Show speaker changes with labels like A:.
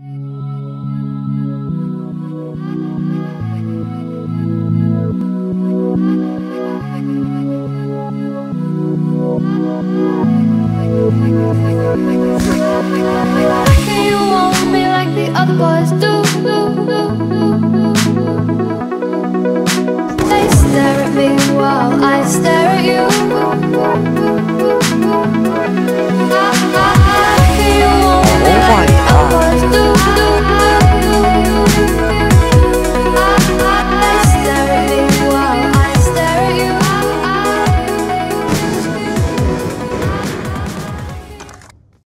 A: Can